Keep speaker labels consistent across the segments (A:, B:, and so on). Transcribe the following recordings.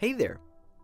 A: Hey there.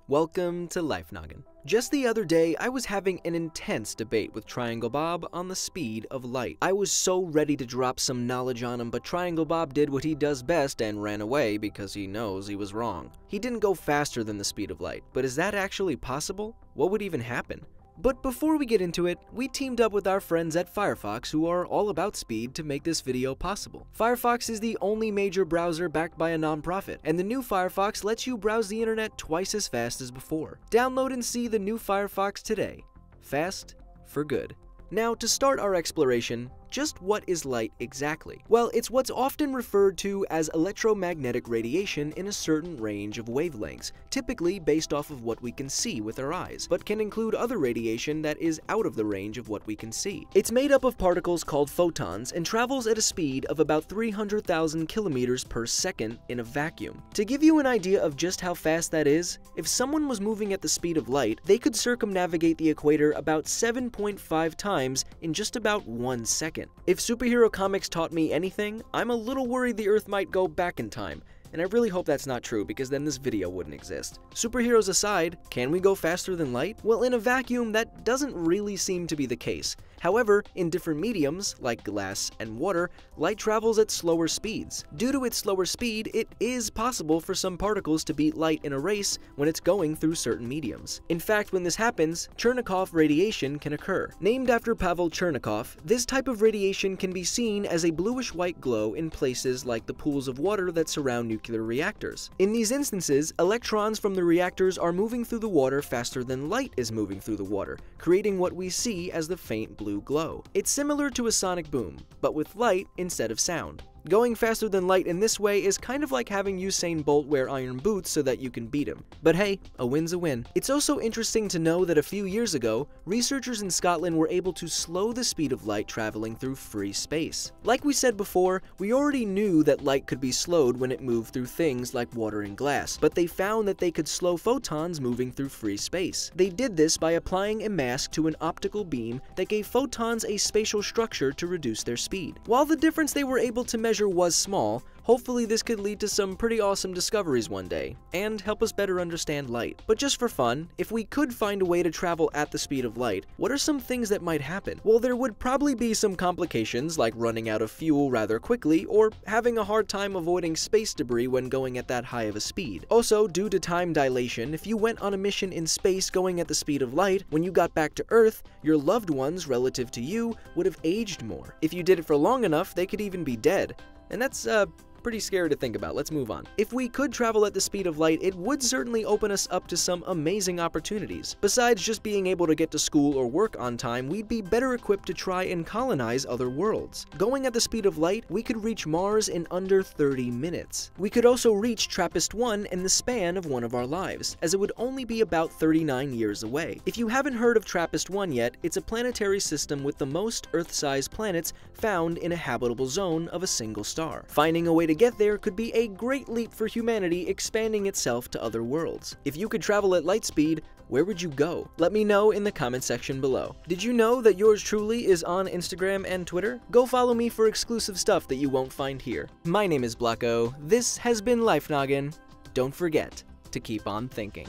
A: Welcome to Life Noggin. Just the other day, I was having an intense debate with Triangle Bob on the speed of light. I was so ready to drop some knowledge on him, but Triangle Bob did what he does best and ran away because he knows he was wrong. He didn't go faster than the speed of light, but is that actually possible? What would even happen? But before we get into it, we teamed up with our friends at Firefox who are all about speed to make this video possible. Firefox is the only major browser backed by a nonprofit, and the new Firefox lets you browse the internet twice as fast as before. Download and see the new Firefox today. Fast for good. Now, to start our exploration, just what is light exactly? Well, it's what's often referred to as electromagnetic radiation in a certain range of wavelengths, typically based off of what we can see with our eyes, but can include other radiation that is out of the range of what we can see. It's made up of particles called photons and travels at a speed of about 300,000 kilometers per second in a vacuum. To give you an idea of just how fast that is, if someone was moving at the speed of light, they could circumnavigate the equator about 7.5 times in just about one second. If superhero comics taught me anything, I'm a little worried the Earth might go back in time, and I really hope that's not true because then this video wouldn't exist. Superheroes aside, can we go faster than light? Well, in a vacuum, that doesn't really seem to be the case. However, in different mediums, like glass and water, light travels at slower speeds. Due to its slower speed, it is possible for some particles to beat light in a race when it's going through certain mediums. In fact, when this happens, Cherenkov radiation can occur. Named after Pavel Cherenkov, this type of radiation can be seen as a bluish-white glow in places like the pools of water that surround nuclear reactors. In these instances, electrons from the reactors are moving through the water faster than light is moving through the water, creating what we see as the faint blue glow. It's similar to a sonic boom, but with light instead of sound. Going faster than light in this way is kind of like having Usain Bolt wear iron boots so that you can beat him. But hey, a win's a win. It's also interesting to know that a few years ago, researchers in Scotland were able to slow the speed of light traveling through free space. Like we said before, we already knew that light could be slowed when it moved through things like water and glass, but they found that they could slow photons moving through free space. They did this by applying a mask to an optical beam that gave photons a spatial structure to reduce their speed. While the difference they were able to measure measure was small, Hopefully this could lead to some pretty awesome discoveries one day, and help us better understand light. But just for fun, if we could find a way to travel at the speed of light, what are some things that might happen? Well, there would probably be some complications like running out of fuel rather quickly, or having a hard time avoiding space debris when going at that high of a speed. Also, due to time dilation, if you went on a mission in space going at the speed of light, when you got back to Earth, your loved ones relative to you would have aged more. If you did it for long enough, they could even be dead. And that's, uh, pretty scary to think about. Let's move on. If we could travel at the speed of light, it would certainly open us up to some amazing opportunities. Besides just being able to get to school or work on time, we'd be better equipped to try and colonize other worlds. Going at the speed of light, we could reach Mars in under 30 minutes. We could also reach TRAPPIST-1 in the span of one of our lives, as it would only be about 39 years away. If you haven't heard of TRAPPIST-1 yet, it's a planetary system with the most Earth-sized planets found in a habitable zone of a single star. Finding a way to get there could be a great leap for humanity expanding itself to other worlds. If you could travel at light speed, where would you go? Let me know in the comment section below. Did you know that yours truly is on Instagram and Twitter? Go follow me for exclusive stuff that you won't find here. My name is Blocko. This has been Life Noggin. Don't forget to keep on thinking.